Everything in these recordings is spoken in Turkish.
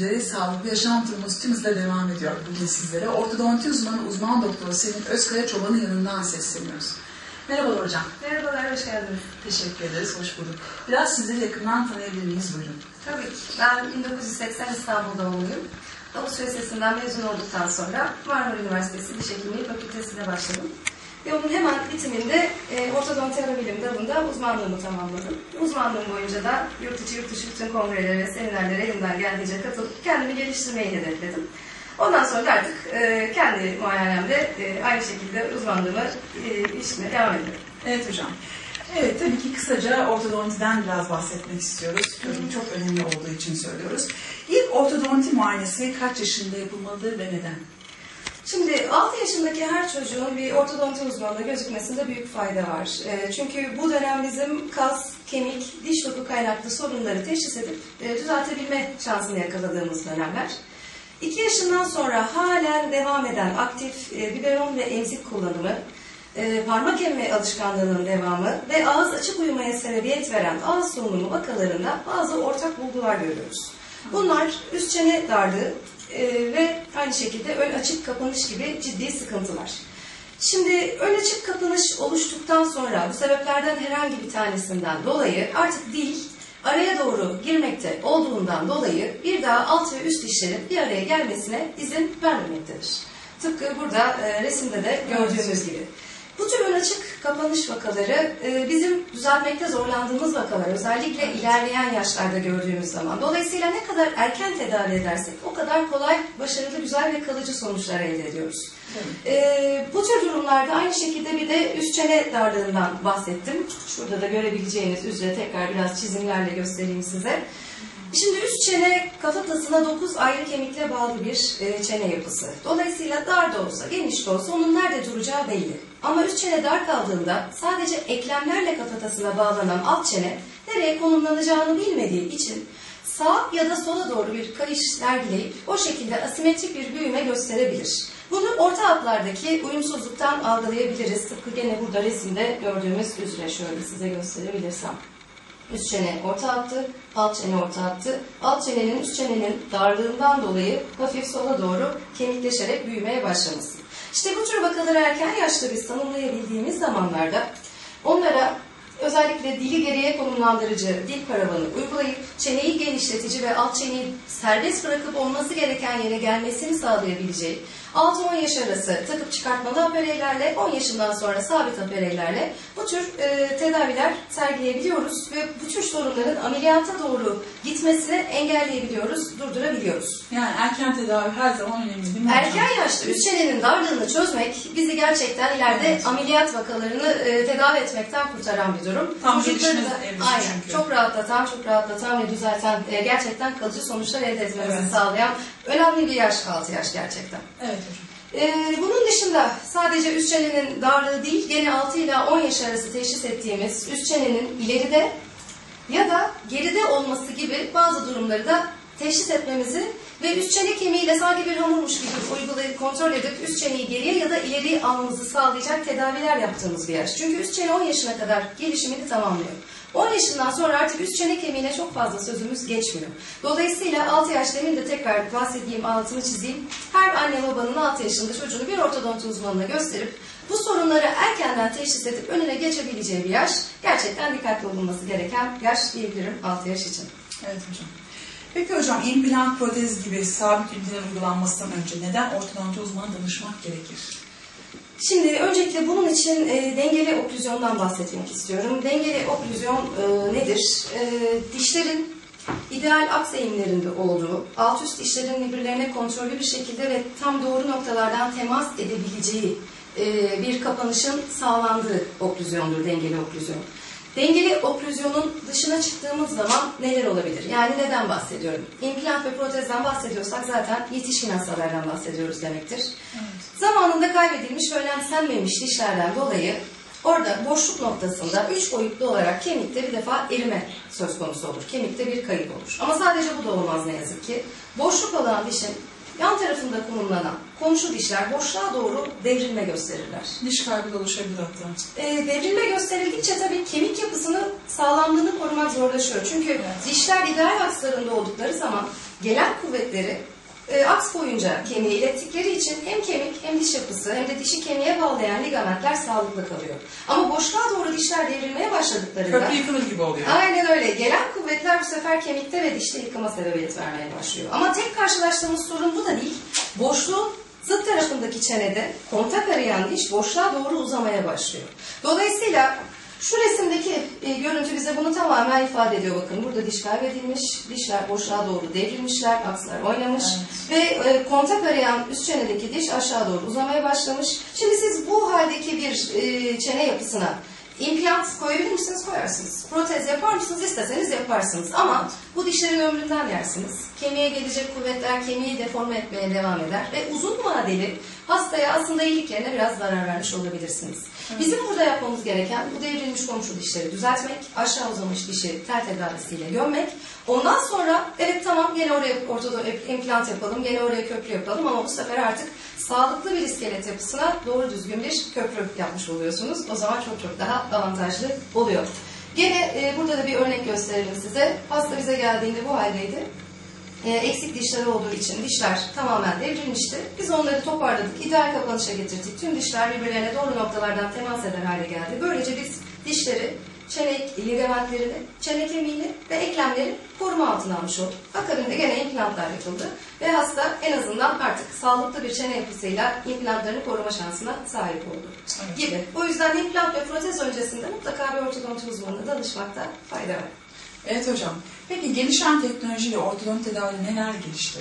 izleyicileri, sağlıklı yaşam hızla devam ediyor bugün sizlere. Ortodonti uzmanı uzman doktor Selin Özkaya Çoban'ın yanından sesleniyoruz. Merhabalar hocam. Merhabalar, hoş geldiniz. Teşekkür ederiz, hoş bulduk. Biraz sizleri yakından tanıyabilir miyiz? Buyurun. Tabii ki. Ben 1980 İstanbul doğumluyum. Davut Üniversitesi'nden mezun olduktan sonra Marmara Üniversitesi Diş Hekimliği Fakültesi'ne başladım. Ve onun hemen bitiminde e, ortodonti bilim dalında uzmanlığımı tamamladım. Uzmanlığım boyunca da yurt içi yurt dışı bütün kongrelere ve seminerlere elimden geldiğince katılıp kendimi geliştirmeyi hedefledim. Ondan sonra da artık e, kendi muayenemde e, aynı şekilde uzmanlığımı e, işime devam ediyorum. Evet hocam. Evet tabii ki kısaca ortodontiden biraz bahsetmek istiyoruz. Tabii çok önemli olduğu için söylüyoruz. İlk ortodonti muayenesi kaç yaşında yapılmalıdır ve neden? Şimdi 6 yaşındaki her çocuğun bir ortodonti uzmanına gözükmesinde büyük fayda var. E, çünkü bu dönem bizim kas, kemik, diş doku kaynaklı sorunları teşhis edip e, düzeltebilme şansını yakaladığımız dönemler. 2 yaşından sonra halen devam eden aktif e, biberon ve emzik kullanımı, e, parmak emme alışkanlığının devamı ve ağız açık uyumaya sebebiyet veren ağız solunumu vakalarında bazı ortak bulgular görüyoruz. Bunlar üst çene darlığı e, ve aynı şekilde ön açık kapanış gibi ciddi sıkıntılar. Şimdi ön açık kapanış oluştuktan sonra bu sebeplerden herhangi bir tanesinden dolayı artık dil araya doğru girmekte olduğundan dolayı bir daha alt ve üst dişlerin bir araya gelmesine izin vermemektedir. Tıpkı burada e, resimde de gördüğümüz gibi. Bu tür ön açık kapanış vakaları e, bizim düzeltmekte zorlandığımız vakalar. Özellikle ilerleyen yaşlarda gördüğümüz zaman. Dolayısıyla ne kadar erken tedavi edersek o kadar kolay, başarılı, güzel ve kalıcı sonuçlar elde ediyoruz. E, bu tür durumlarda aynı şekilde bir de üst çene darlığından bahsettim. Şurada da görebileceğiniz üzere tekrar biraz çizimlerle göstereyim size. Şimdi üst çene kafatasına 9 ayrı kemikle bağlı bir e, çene yapısı. Dolayısıyla dar da olsa, geniş de olsa onun nerede duracağı belli. Ama üst çene dar kaldığında sadece eklemlerle kafatasına bağlanan alt çene nereye konumlanacağını bilmediği için sağ ya da sola doğru bir kayış sergileyip o şekilde asimetrik bir büyüme gösterebilir. Bunu orta hatlardaki uyumsuzluktan algılayabiliriz. Tıpkı gene burada resimde gördüğümüz üzere şöyle size gösterebilirsem. Üst çene orta hattı, alt çene orta hattı. Alt çenenin üst çenenin darlığından dolayı hafif sola doğru kemikleşerek büyümeye başlaması. İşte bu tür vakaları erken yaşta biz tanımlayabildiğimiz zamanlarda onlara özellikle dili geriye konumlandırıcı dil paravanı uygulayıp çeneyi genişletici ve alt çeneyi serbest bırakıp olması gereken yere gelmesini sağlayabileceği 6-10 yaş arası takıp çıkartmalı apereylerle 10 yaşından sonra sabit apereylerle bu tür e, tedaviler sergileyebiliyoruz ve bu tür sorunların ameliyata doğru gitmesini engelleyebiliyoruz, durdurabiliyoruz. Yani erken tedavi her zaman önemli değil mi hocam? Erken yaşta üst çenenin darlığını çözmek bizi gerçekten ileride Evet. ameliyat vakalarını e, tedavi etmekten kurtaran bir durum. Tam Vücutları gelişme da- evresi Aynen. çünkü. Çok rahatlatan, çok rahatlatan ve düzelten, e, gerçekten kalıcı sonuçlar elde etmemizi Evet. sağlayan önemli bir yaş 6 yaş gerçekten. Evet. Ee, bunun dışında sadece üst çenenin darlığı değil, gene 6 ila 10 yaş arası teşhis ettiğimiz üst çenenin ileride ya da geride olması gibi bazı durumları da teşhis etmemizi ve üst çene kemiğiyle sanki bir hamurmuş gibi uygulayıp kontrol edip üst çeneyi geriye ya da ileriye almamızı sağlayacak tedaviler yaptığımız bir yaş. Çünkü üst çene 10 yaşına kadar gelişimini tamamlıyor. 10 yaşından sonra artık üst çene kemiğine çok fazla sözümüz geçmiyor. Dolayısıyla 6 yaş demin de tekrar bahsedeyim, altını çizeyim. Her anne babanın 6 yaşında çocuğunu bir ortodonti uzmanına gösterip bu sorunları erkenden teşhis edip önüne geçebileceği bir yaş gerçekten dikkatli olunması gereken yaş diyebilirim 6 yaş için. Evet hocam. Peki hocam implant protez gibi sabit üniteler uygulanmasından önce neden ortodonti uzmanı danışmak gerekir? Şimdi öncelikle bunun için e, dengeli oklüzyondan bahsetmek istiyorum. Dengeli oklüzyon e, nedir? E, dişlerin ideal aks eğimlerinde olduğu, alt üst dişlerin birbirlerine kontrollü bir şekilde ve tam doğru noktalardan temas edebileceği e, bir kapanışın sağlandığı oklüzyondur dengeli oklüzyon. Dengeli oklüzyonun dışına çıktığımız zaman neler olabilir? Yani neden bahsediyorum? İmplant ve protezden bahsediyorsak zaten yetişkin hastalardan bahsediyoruz demektir. Zamanında kaybedilmiş ve önemsenmemiş dişlerden dolayı orada boşluk noktasında üç boyutlu olarak kemikte bir defa erime söz konusu olur. Kemikte bir kayıp olur. Ama sadece bu da olmaz ne yazık ki. Boşluk olan dişin yan tarafında konumlanan komşu dişler boşluğa doğru devrilme gösterirler. Diş kaybı da oluşabilir hatta. E, devrilme gösterildikçe tabii kemik yapısını sağlamlığını korumak zorlaşıyor. Çünkü Evet. dişler ideal akslarında oldukları zaman gelen kuvvetleri e, aks boyunca kemiğe ilettikleri için hem kemik hem diş yapısı hem de dişi kemiğe bağlayan ligamentler sağlıklı kalıyor. Ama boşluğa doğru dişler devrilmeye başladıklarında Köprü yıkılır gibi oluyor. Aynen öyle. Gelen kuvvetler bu sefer kemikte ve dişte yıkıma sebebiyet vermeye başlıyor. Ama tek karşılaştığımız sorun bu da değil. Boşluğun zıt tarafındaki çenede kontak arayan diş boşluğa doğru uzamaya başlıyor. Dolayısıyla şu resimdeki e, görüntü bize bunu tamamen ifade ediyor. Bakın burada diş kaybedilmiş, dişler boşluğa doğru devrilmişler, akslar oynamış ve e, kontak arayan üst çenedeki diş aşağı doğru uzamaya başlamış. Şimdi siz bu haldeki bir e, çene yapısına implant koyabilir misiniz? Koyarsınız. Protez yapar mısınız? İsteseniz yaparsınız. Ama bu dişlerin ömründen yersiniz. Kemiğe gelecek kuvvetler kemiği deforme etmeye devam eder ve uzun vadeli hastaya aslında iyilik yerine biraz zarar vermiş olabilirsiniz. Bizim burada yapmamız gereken bu devrilmiş komşu dişleri düzeltmek, aşağı uzamış dişi tel tedavisiyle gömmek. Ondan sonra evet tamam gene oraya ortada implant yapalım, gene oraya köprü yapalım ama bu sefer artık sağlıklı bir iskelet yapısına doğru düzgün bir köprü yapmış oluyorsunuz. O zaman çok çok daha avantajlı oluyor. Gene e, burada da bir örnek gösterelim size. Hasta bize geldiğinde bu haldeydi. E, eksik dişleri olduğu için dişler tamamen devrilmişti. Biz onları toparladık, ideal kapanışa getirdik. Tüm dişler birbirlerine doğru noktalardan temas eder hale geldi. Böylece biz dişleri, çene ligamentlerini, çene kemiğini ve eklemleri koruma altına almış olduk. Akabinde gene implantlar yapıldı ve hasta en azından artık sağlıklı bir çene yapısıyla implantlarını koruma şansına sahip oldu. Evet. Gibi. O yüzden implant ve protez öncesinde mutlaka bir ortodonti uzmanına danışmakta fayda var. Evet hocam. Peki gelişen teknolojiyle ortodonti tedavi neler gelişti?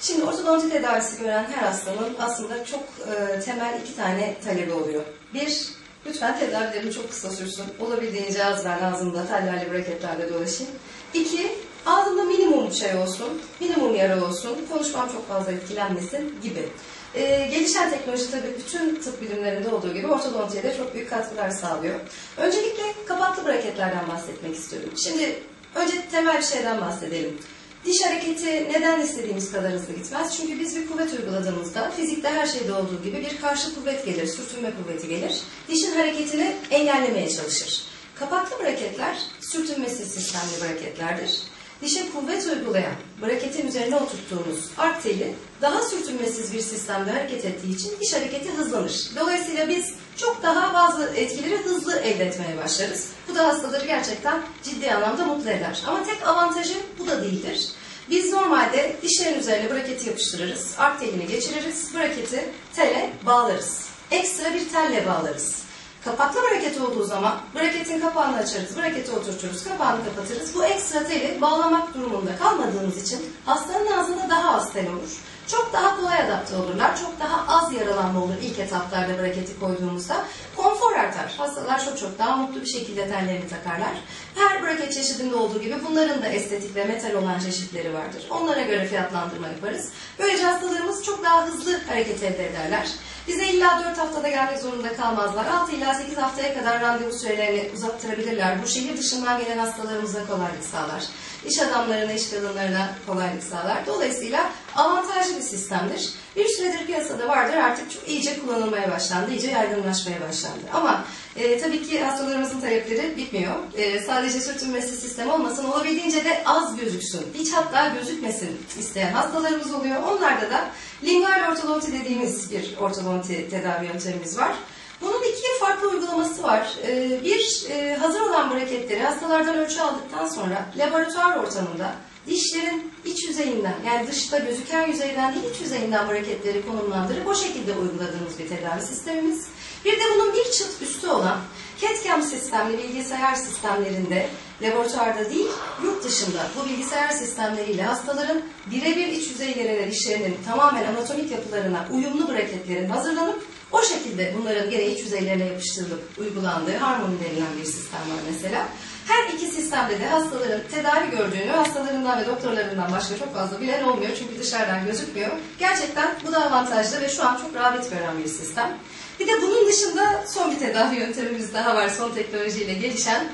Şimdi ortodonti tedavisi gören her hastanın aslında çok e, temel iki tane talebi oluyor. Bir, lütfen tedavilerim çok kısa sürsün. Olabildiğince az ben ağzımda tellerle braketlerle dolaşayım. İki, ağzımda minimum şey olsun, minimum yara olsun, konuşmam çok fazla etkilenmesin gibi. E, gelişen teknoloji tabii bütün tıp bilimlerinde olduğu gibi ortodontiye de çok büyük katkılar sağlıyor. Öncelikle kapaklı braketlerden bahsetmek istiyorum. Şimdi önce temel bir şeyden bahsedelim. Diş hareketi neden istediğimiz kadar hızlı gitmez? Çünkü biz bir kuvvet uyguladığımızda fizikte her şeyde olduğu gibi bir karşı kuvvet gelir, sürtünme kuvveti gelir. Dişin hareketini engellemeye çalışır. Kapaklı braketler sürtünmesiz sistemli braketlerdir. Dişe kuvvet uygulayan, braketin üzerine oturttuğumuz ark teli daha sürtünmesiz bir sistemde hareket ettiği için diş hareketi hızlanır. Dolayısıyla biz çok daha bazı etkileri hızlı elde etmeye başlarız. Bu da hastaları gerçekten ciddi anlamda mutlu eder. Ama tek avantajı bu da değildir. Biz normalde dişlerin üzerine braketi yapıştırırız, ark telini geçiririz, braketi tele bağlarız. Ekstra bir telle bağlarız. Kapaklı braket olduğu zaman braketin kapağını açarız, braketi oturturuz, kapağını kapatırız. Bu ekstra teli bağlamak durumunda kalmadığımız için hastanın ağzında daha az tel olur. Çok daha kolay adapte olurlar, çok daha az yaralanma olur ilk etaplarda braketi koyduğumuzda. Konfor artar. Hastalar çok çok daha mutlu bir şekilde tellerini takarlar. Her braket çeşidinde olduğu gibi bunların da estetik ve metal olan çeşitleri vardır. Onlara göre fiyatlandırma yaparız. Böylece hastalarımız çok daha hızlı hareket ederler. Bize illa 4 haftada gelmek zorunda kalmazlar. 6 ila 8 haftaya kadar randevu sürelerini uzattırabilirler. Bu şehir dışından gelen hastalarımıza kolaylık sağlar. İş adamlarına, iş kadınlarına kolaylık sağlar. Dolayısıyla avantajlı bir sistemdir. Bir süredir piyasada vardır artık çok iyice kullanılmaya başlandı, iyice yaygınlaşmaya başlandı. Ama e, tabii ki hastalarımızın talepleri bitmiyor. E, sadece sürtünmesi sistem olmasın, olabildiğince de az gözüksün, hiç hatta gözükmesin isteyen hastalarımız oluyor. Onlarda da lingual ortodonti dediğimiz bir ortodonti tedavi yöntemimiz var. Bunun iki farklı uygulaması var. Ee, Bir, e, hazır olan braketleri hastalardan ölçü aldıktan sonra laboratuvar ortamında dişlerin iç yüzeyinden yani dışta gözüken yüzeyden değil iç yüzeyinden braketleri konumlandırıp o şekilde uyguladığımız bir tedavi sistemimiz. Bir de bunun bir çıt üstü olan CAD-CAM sistemli bilgisayar sistemlerinde laboratuvarda değil yurt dışında bu bilgisayar sistemleriyle hastaların birebir iç yüzeylerine dişlerinin tamamen anatomik yapılarına uyumlu braketlerin hazırlanıp o şekilde bunların gene iç yüzeylerine yapıştırılıp uygulandığı harmoni denilen bir sistem var mesela. Her iki sistemde de hastaların tedavi gördüğünü hastalarından ve doktorlarından başka çok fazla bilen olmuyor. Çünkü dışarıdan gözükmüyor. Gerçekten bu da avantajlı ve şu an çok rağbet gören bir sistem. Bir de bunun dışında son bir tedavi yöntemimiz daha var son teknolojiyle gelişen.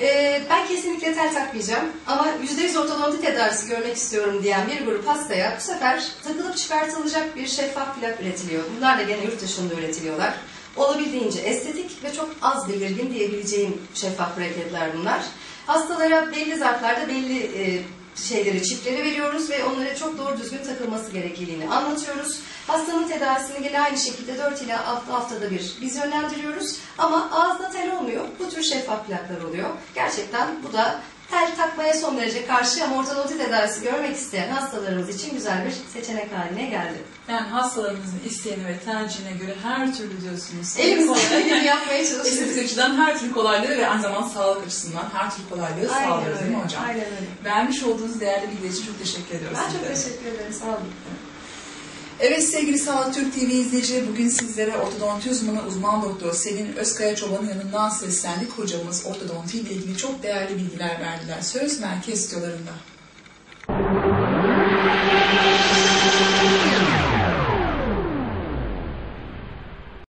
Ee, ben kesinlikle tel takmayacağım ama %100 ortodonti tedavisi görmek istiyorum diyen bir grup hastaya bu sefer takılıp çıkartılacak bir şeffaf plak üretiliyor. Bunlar da gene yurt dışında üretiliyorlar. Olabildiğince estetik ve çok az belirgin diyebileceğim şeffaf braketler bunlar. Hastalara belli zarflarda belli e, şeyleri, çipleri veriyoruz ve onlara çok doğru düzgün takılması gerektiğini anlatıyoruz. Hastanın tedavisini gene aynı şekilde 4 ila 6 haftada bir biz yönlendiriyoruz. Ama ağızda tel olmuyor. Bu tür şeffaf plaklar oluyor. Gerçekten bu da tel takmaya son derece karşı ama ortodonti tedavisi görmek isteyen hastalarımız için güzel bir seçenek haline geldi. Yani hastalarınızın isteğine ve tercihine göre her türlü diyorsunuz. Elimizden geleni yapmaya çalışıyoruz. Estetik açıdan her türlü kolaylığı ve aynı zamanda sağlık açısından her türlü kolaylığı Aynen sağlıyoruz değil mi öyle. hocam? Aynen öyle. Vermiş olduğunuz değerli bilgiler için çok teşekkür ediyoruz. Ben çok teşekkür ederim. Sağ olun. Evet sevgili Sağlık Türk TV izleyicileri bugün sizlere ortodonti uzmanı uzman doktor Selin Özkaya Çoban'ın yanından seslendik. Hocamız ortodonti ile ilgili çok değerli bilgiler verdiler. Söz merkez stüdyolarında.